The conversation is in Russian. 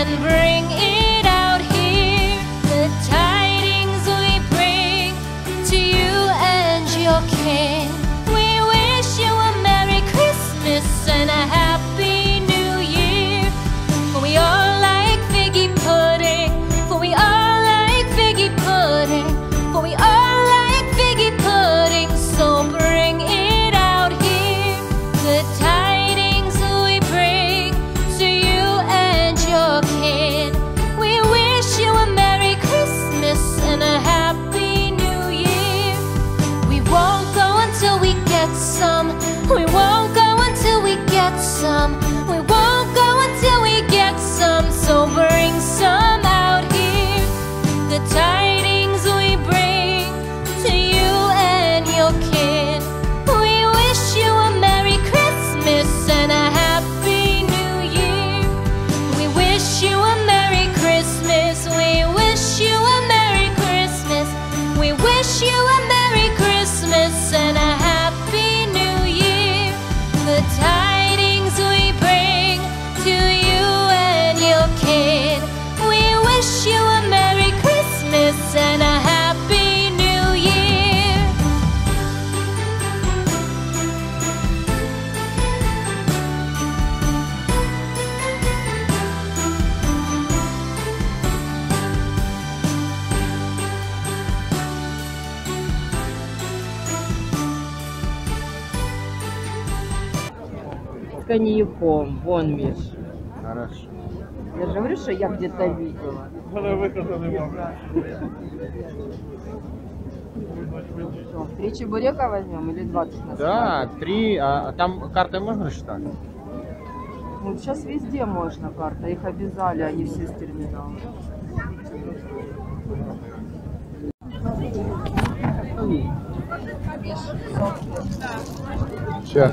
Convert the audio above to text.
and breathe. коньяком. Вон, Миш. Хорошо. Я же говорю, что я где-то видела. Три чебурека возьмем или 20 на Да, три. А, а там карты можно рассчитать? Ну, сейчас везде можно карта. Их обязали, они все с терминала. Сейчас.